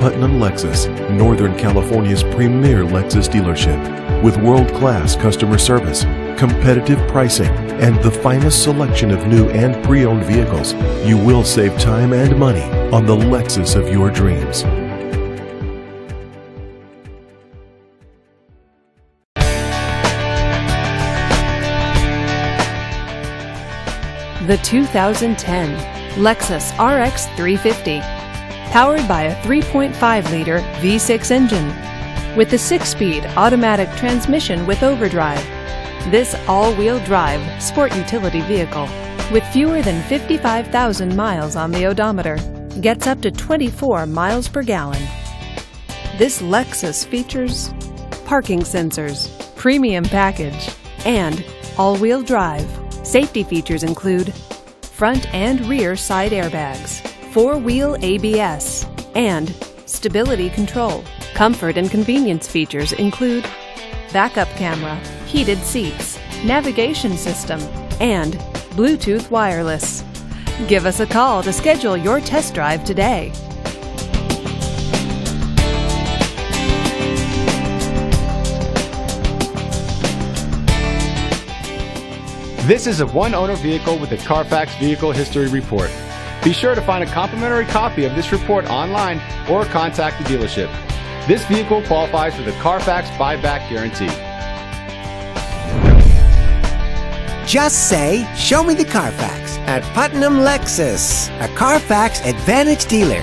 Putnam Lexus, Northern California's premier Lexus dealership. With world class customer service, competitive pricing, and the finest selection of new and pre owned vehicles, you will save time and money on the Lexus of your dreams. The 2010 Lexus RX 350. Powered by a 3.5 liter V6 engine with a 6 speed automatic transmission with overdrive. This all wheel drive sport utility vehicle with fewer than 55,000 miles on the odometer gets up to 24 miles per gallon. This Lexus features parking sensors, premium package, and all wheel drive. Safety features include front and rear side airbags, four wheel ABS, and stability control. Comfort and convenience features include backup camera, heated seats, navigation system, and Bluetooth wireless. Give us a call to schedule your test drive today. This is a one owner vehicle with a Carfax Vehicle History Report. Be sure to find a complimentary copy of this report online or contact the dealership. This vehicle qualifies for the Carfax buyback guarantee. Just say, Show me the Carfax at Putnam Lexus, a Carfax Advantage dealer.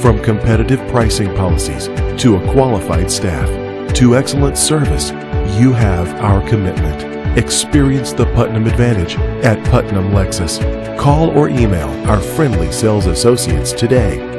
From competitive pricing policies to a qualified staff to excellent service, you have our commitment. Experience the Putnam Advantage at Putnam Lexus. Call or email our friendly sales associates today